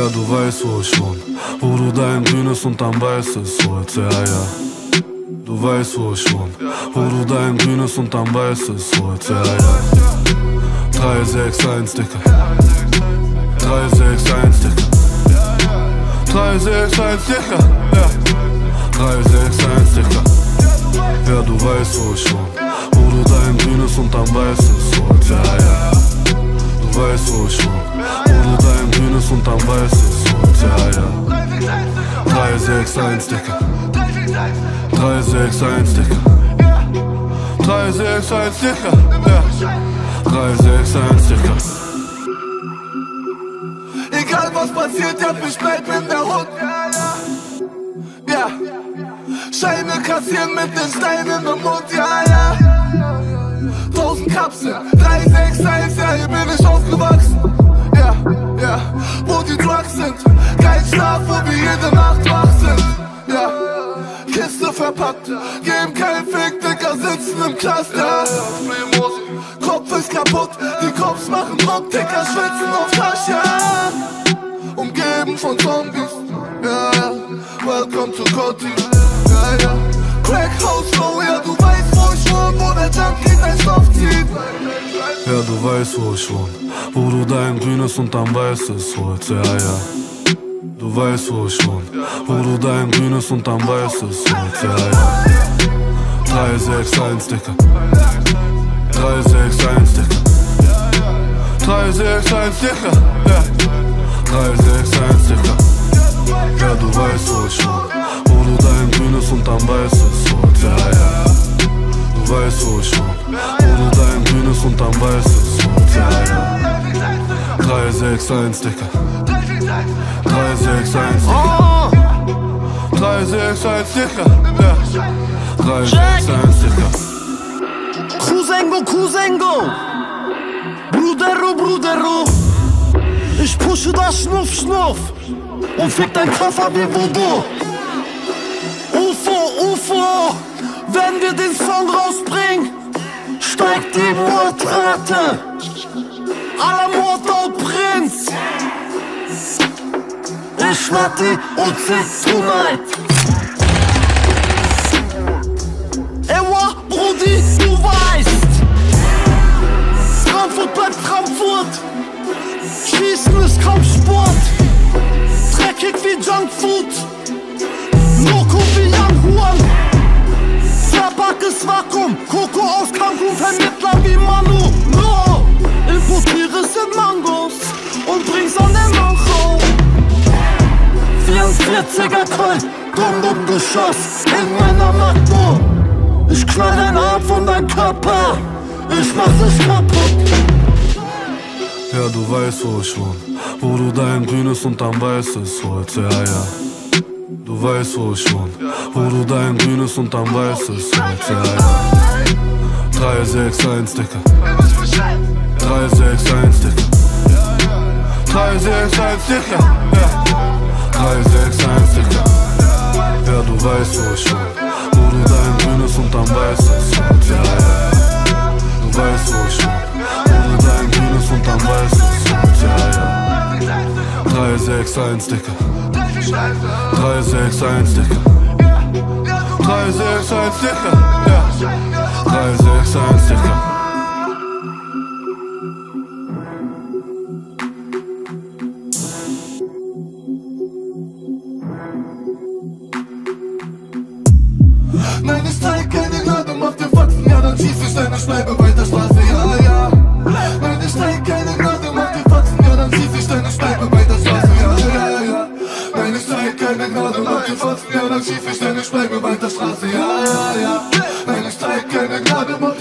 du weißt, wo ich wohn. Wo du dein grünes und dein weißes holst, ja, ja. Du weißt, wo ich wohn. Wo du dein grünes und dein weißes holst, ja, ja. 361, Dicker. 361, Dicker. 361, Dicker. Ja. 361, Dicker. Ja, du weißt, wo ich wohn. Wo du dein grünes und dein weißes holst, ja, ja. Du weißt, wo ich wohn. Wo du dein grünes und holst, ja, ja. 361, Dicker. 361, Dicker. 361, Dicker. Ja. 361, Dicker. Egal was passiert, hab ich bleib in der Hut. Ja, Scheine kassieren mit den Steinen im Mund, ja, ja. Tausend Kapseln, 361, ja, hier bin ich aufgewachsen. Verpackt, geben kein Fick, Dicker, sitzen im Cluster. Kopf ist kaputt, die Cops machen Druck, Dicker, schwitzen auf Tasche. Umgeben von Zombies, ja, ja. Welcome to Coty, ja, ja. Crack House Flow, ja, du weißt, wo ich wohn, wo der Junkie sein Stoff zieht. Ja, du weißt, wo ich wohn. Wo du dein grünes und dein weißes holst, ja, ja. Du weißt, wo ich wohn. Wo du dein grünes und dein weißes ja, ja. 361, Dicker. 361, Dicker. 361, Dicker. Ja. 361, Dicker. Ja, du weißt, wo ich wohn. Wo du dein grünes und dein weißes ja, ja. Du weißt, wo ich wohn. Wo du dein grünes und dein weißes ja, ja. 361, Dicker. 361, Dicker. 361, Dicker. Ja. 361, Dicker. Kusengo, Kusengo Brudero, Brudero Ich pushe das Schnuff, Schnuff Und fick dein Koffer wie Voodoo UFO, UFO Wenn wir den Song rausbringen Steigt die Mordrate Aller Mordo UC tonight Ewa, Brudi, du weißt Frankfurt bleibt Frankfurt. Schießen ist kaum Sport. Dreckig wie Junkfood. Loco wie Young Huan Tabak ist Vakuum. Coco aus Cancun Vermittler wie Manu. No 44er Colt Dum-Dum-Geschoss In meiner Magno ich knall dein Arm von deinem Körper, ich mach dich kaputt. Ja, du weißt, wo ich wohn. Wo du dein grünes und dein weißes holst, ja, ja. Du weißt, wo ich wohn. Wo du dein grünes und dein weißes holst, ja, ja. 361, Dicker. 361, Dicker. 361, Dicker. Ja. 361, Dicker. Ja, du weißt, wo ich wohn. Wo du dein grünes und dein weißes holst, ja, ja. Du weißt, wo ich wohn. Wo du dein grünes und dein weißes holst, ja, ja. 361, Dicker. 361, Dicker. 361, Dicker. Ja. 361, Schieß ich deine Scheibe bei der Straße, ja, ja. Ich zeig keine Gnade, mach dir Faxen, ja, dann schieß ich deine Scheibe bei der Straße, ja, ja, ja. Ich zeig keine Gnade, mach dir Faxen, ja, dann schieß ich deine Scheibe bei der Straße, ja, ja, ja. Ich zeig keine Gnade, mach